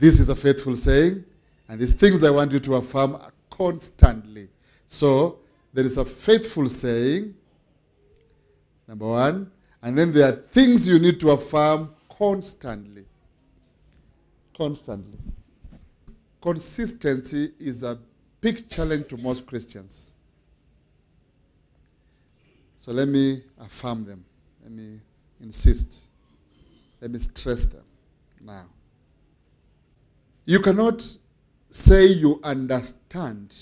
This is a faithful saying, and these things I want you to affirm constantly. So, there is a faithful saying, number one, and then there are things you need to affirm constantly. Constantly. Consistency is a big challenge to most Christians. So let me affirm them. Let me insist. Let me stress them now. You cannot say you understand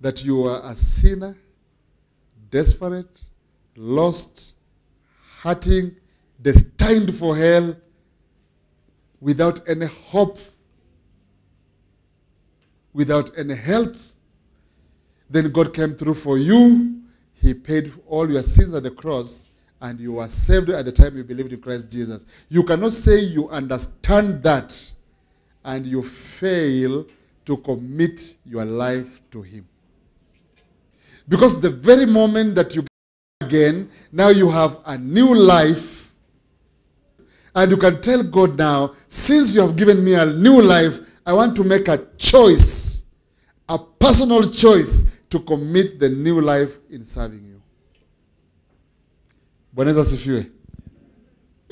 that you are a sinner, desperate, lost, hurting, destined for hell, without any hope, without any help. Then God came through for you. He paid all your sins at the cross, and you were saved at the time you believed in Christ Jesus. You cannot say you understand that and you fail to commit your life to Him. Because the very moment that you again, now you have a new life, and you can tell God now, since you have given me a new life, I want to make a choice, a personal choice to commit the new life in serving you.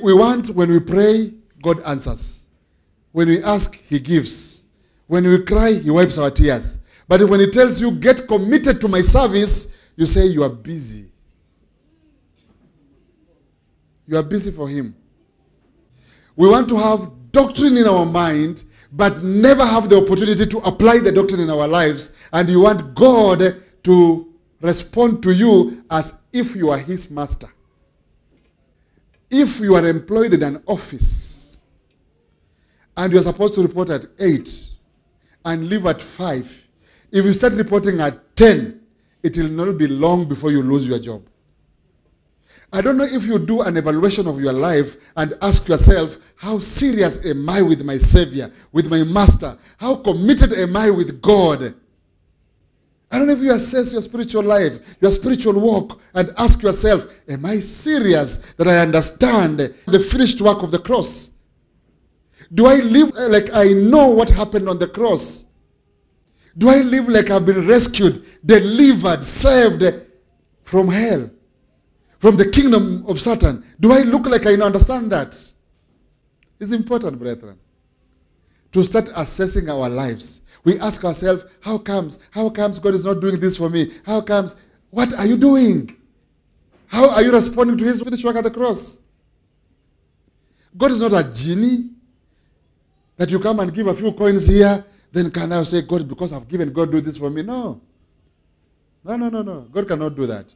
We want when we pray, God answers. When we ask, He gives. When we cry, He wipes our tears. But when He tells you, get committed to my service, you say you are busy. You are busy for Him. We want to have doctrine in our mind, but never have the opportunity to apply the doctrine in our lives. And you want God to respond to you as if you are His master. If you are employed in an office and you're supposed to report at 8 and leave at 5, if you start reporting at 10, it will not be long before you lose your job. I don't know if you do an evaluation of your life and ask yourself, how serious am I with my Savior, with my Master? How committed am I with God? I don't know if you assess your spiritual life, your spiritual walk, and ask yourself, Am I serious that I understand the finished work of the cross? Do I live uh, like I know what happened on the cross? Do I live like I've been rescued, delivered, saved from hell, from the kingdom of Satan? Do I look like I understand that? It's important, brethren, to start assessing our lives. We ask ourselves, how comes? How comes God is not doing this for me? How comes? What are you doing? How are you responding to his finished work at the cross? God is not a genie that you come and give a few coins here, then can I say, God, because I've given, God do this for me? No. No, no, no, no. God cannot do that.